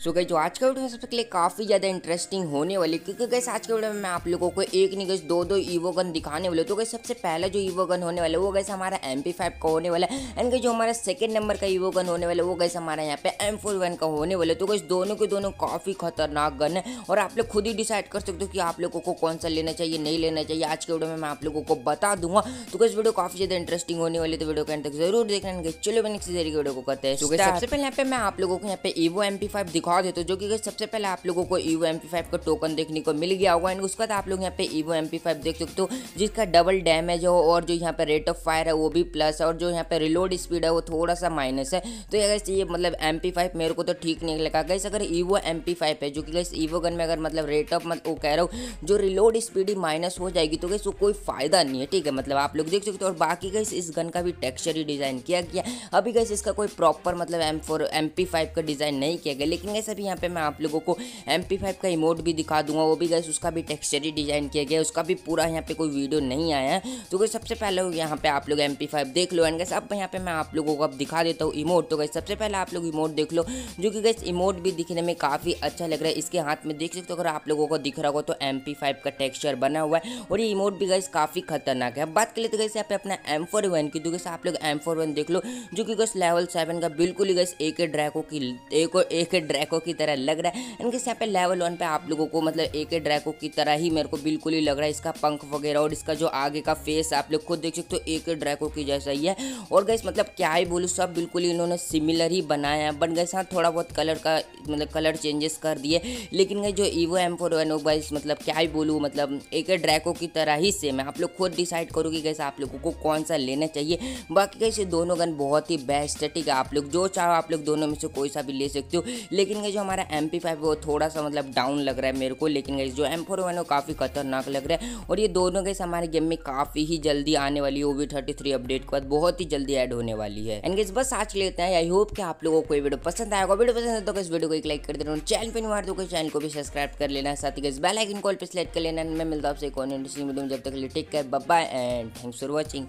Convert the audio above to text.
सो गई जो आज का वीडियो सबसे पहले काफ़ी ज़्यादा इंटरेस्टिंग होने वाली क्योंकि गैस आज के वीडियो में मैं आप लोगों को एक नहीं गैस दो दो ईवो गन दिखाने वाले तो गैस सबसे पहला जो ईवो गन होने वाला है वो गैस हमारा एम पी फाइव का होने वाला है। एंड जो हमारा सेकंड नंबर का ईवो गन होने वाला है वो गैस हमारा यहाँ पे एम फोर वन का होने वाला है। तो गैस दोनों के दोनों काफ़ी खतरनाक गन है। और आप लोग खुद ही डिसाइड कर सकते हो कि आप लोगों को कौन सा लेना चाहिए नहीं लेना चाहिए। आज के वीडियो में मैं आप लोगों को बता दूँगा। तो गैस वीडियो काफ़ी ज़्यादा इंटरेस्टिंग होने वाली तो वीडियो के तक ज़रूर देखना। चलो मैं नेक्स्ट वीडियो को करते हैं। सबसे पहले यहाँ पे मैं आप लोगों को यहाँ पे ईवो एम पी फाइव दिखा देता हूँ, जो कि सबसे पहले आप लोगों को ईवो एम का टोकन देखने को मिल गया होगा एंड उसके बाद आप लोग यहाँ पे ईवो एम देख सकते हो, जिसका डबल डैमेज हो और जो यहाँ पे रेट ऑफ़ फायर है, वो भी प्लस है, और जो यहाँ पे रिलोड स्पीड है, वो थोड़ा सा माइनस है। तो अगर ये मतलब एम मेरे को तो ठीक नहीं लगा। गैस अगर ईवो एम है, जो कि गैस ईवो गन में अगर मतलब रेट ऑफ़ मतलब वो कह रहा हूँ, जो रिलोड स्पीड माइनस हो जाएगी तो गैस वो कोई फ़ायदा नहीं है, ठीक है? मतलब आप लोग देख सकते हो, और बाकी गैस इस गन का भी टेक्सचर ही डिज़ाइन किया गया। अभी गैस इसका कोई प्रॉपर मतलब एम फोर एम का डिज़ाइन नहीं किया गया, लेकिन गैस अभी यहाँ पे मैं आप लोगों को एम का इमोट भी दिखा दूँगा। वो भी गैस उसका भी टेक्सचर ही डिज़ाइन किया गया उसका भी पूरा यहाँ पे कोई वीडियो नहीं आया है। तो गैस सबसे पहले यहाँ पे आप लोग एम देख लो। एंड गैस अब यहाँ पे मैं आप लोगों को अब दिखा देता हूँ इमोट तो गैस सबसे पहले आप लोग इमोट देख लो, जो कि गैस इमोट भी दिखने में काफ़ी अच्छा लग रहा है। इसके हाथ में देख सकते हो, अगर आप लोगों को दिख रहा होगा तो एम का टेक्सचर बना हुआ है। और ये इमोट भी गैस काफ़ी खतरनाक है। अब बात कर लेते गैस यहाँ पे अपना एम फोर वन की तो गैस आप लोग एम फोर वन देख लो, जो कि गैस लेवल सेवन का बिल्कुल ही गैस एक ड्रैको की एक ड्रैको की तरह लग रहा है। इनके यहाँ पे लेवल वन पे आप लोगों को मतलब एक ड्रैको की तरह ही मेरे को बिल्कुल ही लग रहा है। इसका पंख वगैरह और इसका जो आगे का फेस आप लोग खुद देख सकते हो एक ड्रैको की जैसा ही है। और गैस मतलब क्या ही बोलूँ, सब बिल्कुल ही इन्होंने सिमिलर ही बनाया है। बट गैस हाँ थोड़ा बहुत कलर का मतलब कलर चेंजेस कर दिए। लेकिन गई जो ईवो एम फोर वन मतलब क्या ही बोलूँ मतलब एक ड्रैको की तरह ही सेम है। आप लोग खुद डिसाइड करो कि गैस आप लोगों को कौन सा लेना चाहिए। बाकी कैसे दोनों गन बहुत ही बेस्ट है, ठीक है? आप लोग जो चाहो आप लोग दोनों में से कोई सा भी ले सकते हो। लेकिन जो हमारा एम पी फाइव वो थोड़ा सा मतलब डाउन लग रहा है मेरे को, लेकिन गई जो एम फोर वन है काफ़ी खतरनाक लग रहा है। और ये दोनों गैस हमारे गेम में काफ़ी ही जल्दी आने वाली है, वो थर्टी थ्री अपडेट के बाद, बहुत ही जल्दी ऐड होने वाली है। एंड गैस बस आज लेते हैं आई होप कि आप लोगों को ये वीडियो पसंद आएगा वीडियो पसंद है तो इस वीडियो को एक लाइक कर देना चैनल पर नहीं मार दो चैनल को भी सब्सक्राइब कर लेना। साथ ही बेल आइकन कॉल पर सिलेक्ट कर लेना। मैं मिलता हूँ आपसे कौन वीडियो जब तक take care bye and thanks for watching